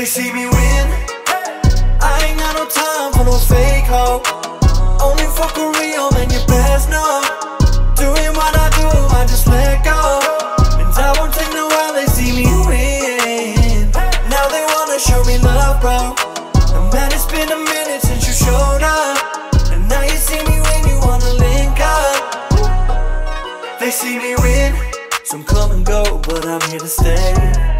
see me win. I ain't got no time for no fake hope. Only fuck with real, man, you best know. Doing what I do, I just let go. And I won't take no while they see me win. Now they wanna show me love, bro. No man, it's been a minute since you showed up. And now you see me when you wanna link up. They see me win. Some come and go, but I'm here to stay.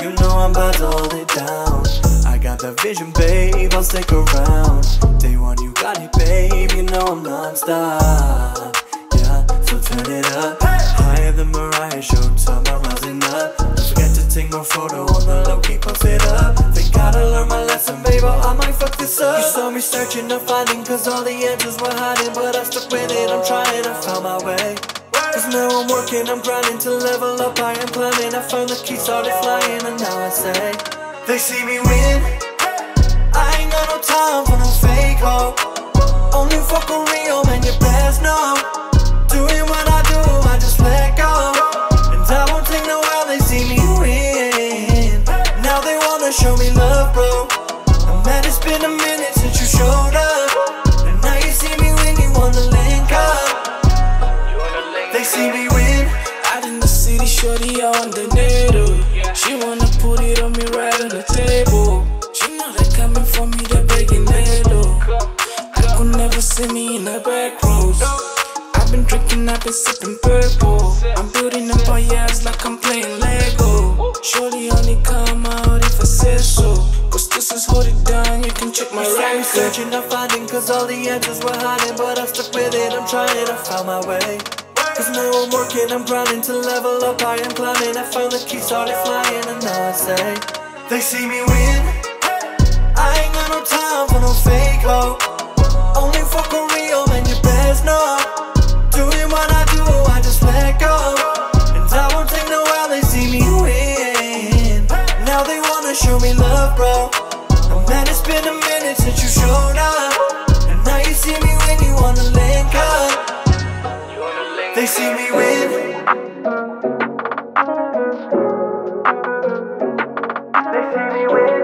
You know I'm about to hold it down. I got that vision, babe, I'll stick around. Day one, you got it, babe, you know I'm non-stop. Yeah, so turn it up. Higher than Mariah, show time, I'm rising up. Don't forget to take my photo on the low, keep my fit up. Think gotta learn my lesson, babe, or I might fuck this up. You saw me searching, not finding, cause all the answers were hiding. But I stuck with it, I'm trying, I found my way. Cause now I'm working, I'm grinding to level up, I am climbing. I found the key, started flying, and now I say, They see me win. I ain't got no time for no fake hope. Only fuck with real, oh man, you best know. Out in the city, shorty, want the needle. She wanna put it on me right on the table. She know they coming for me, they begging little. I could never see me in the back rows. I've been drinking, I've been sipping purple. I'm building up my years like I'm playing Lego. Shorty only come out if I say so. Cause this is hold it down, you can check my I'm record. searching, not finding, cause all the answers were hiding. But I'm stuck with it, I'm trying, I found my way. Cause now I'm working, I'm grinding to level up, I am climbing. I found the key, started flying, and now I say, They see me win. I ain't got no time for no fake hope. Only fuck with real, man, you best know. Doing what I do, I just let go. And I won't take no while they see me win. Now they wanna show me love, bro. And man, it's been a minute since you showed up. And now you see me when you wanna link they see me win. They see me win.